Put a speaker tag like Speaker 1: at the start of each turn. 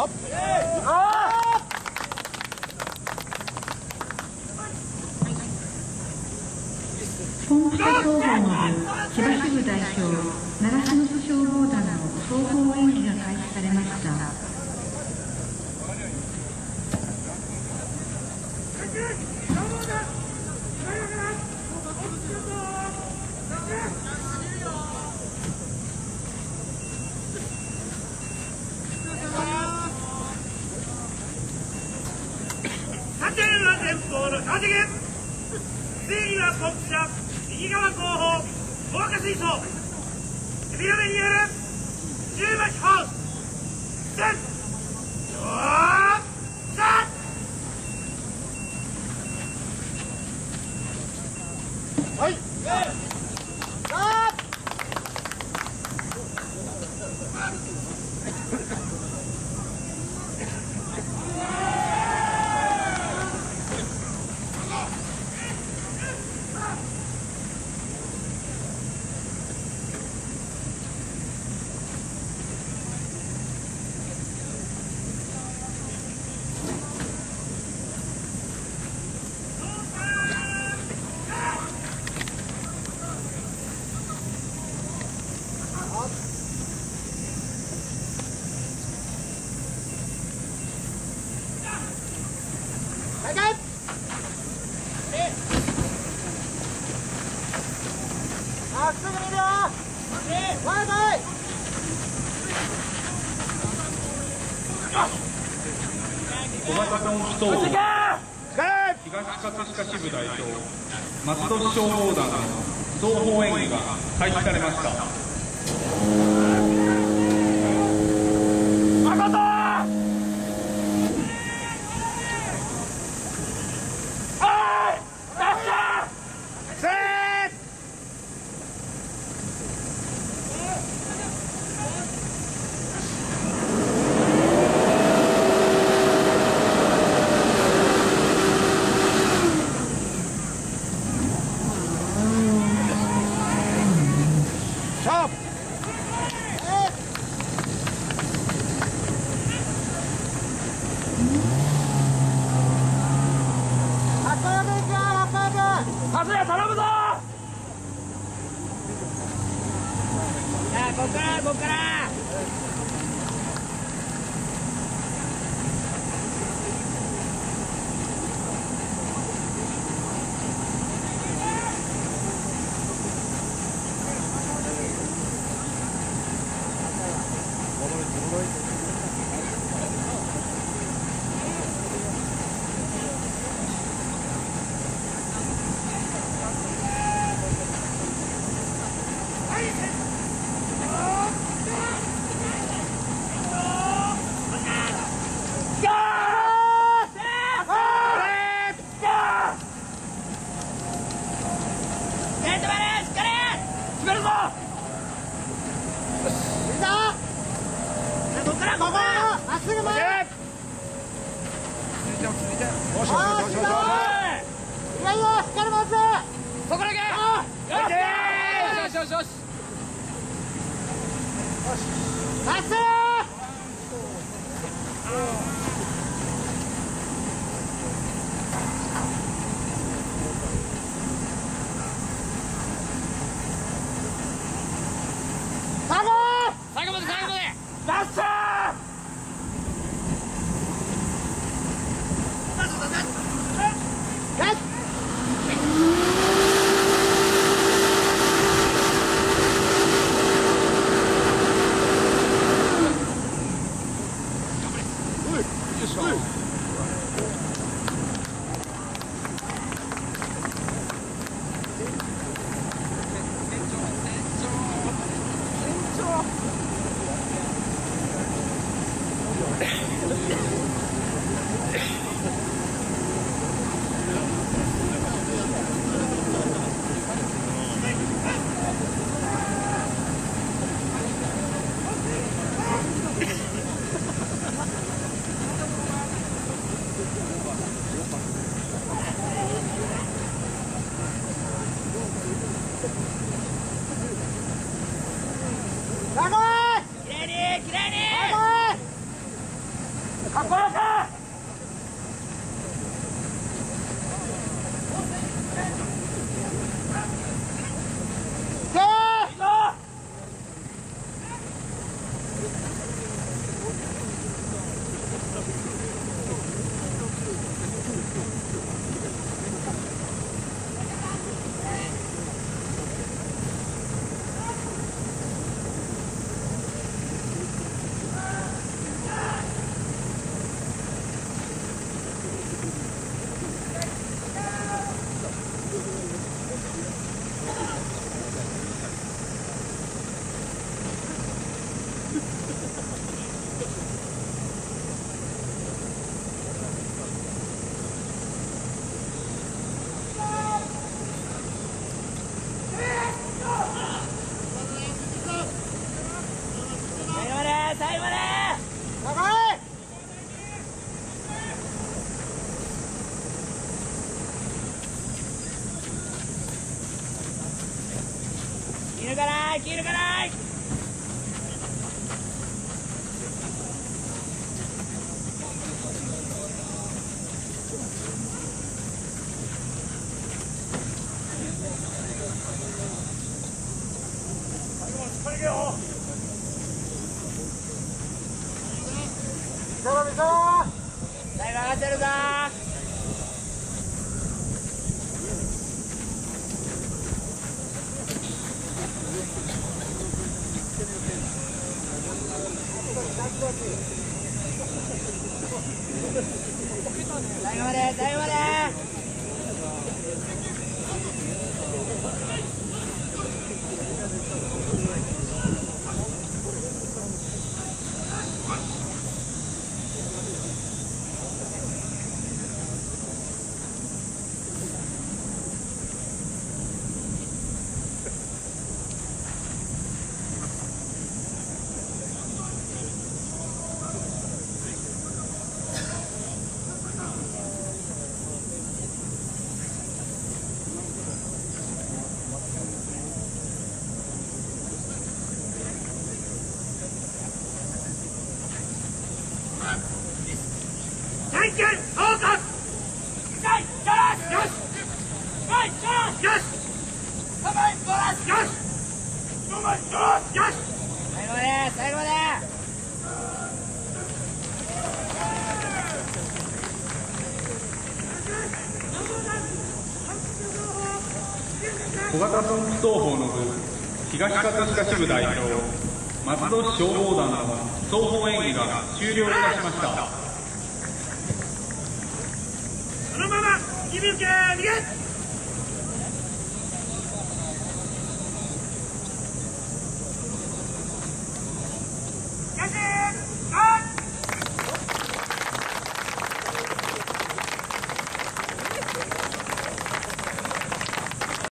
Speaker 1: Up. Up. 本旗候補のある千葉支部代表習志野市消防団の総合演技が開始されました。
Speaker 2: 前方の川茂水位はポ車右側後方高架水槽ヘビロメによる10馬機砲全よーさ
Speaker 3: はい。っすぐ見るよ
Speaker 4: の東葛飾支部代表松戸市消防団の総演技が開始されました。
Speaker 3: よししよよよしよし
Speaker 2: よしよしよし
Speaker 3: ない切るかない。最後上がってるぞ最後まで最後まで
Speaker 2: じゃんけん総括よしよしよしよしよし
Speaker 3: 最後まで最後まで
Speaker 4: 小型トンプ投法の部東葛飾支部代表松戸市消防団の双方演技が終了いたしました
Speaker 2: そのまま引き抜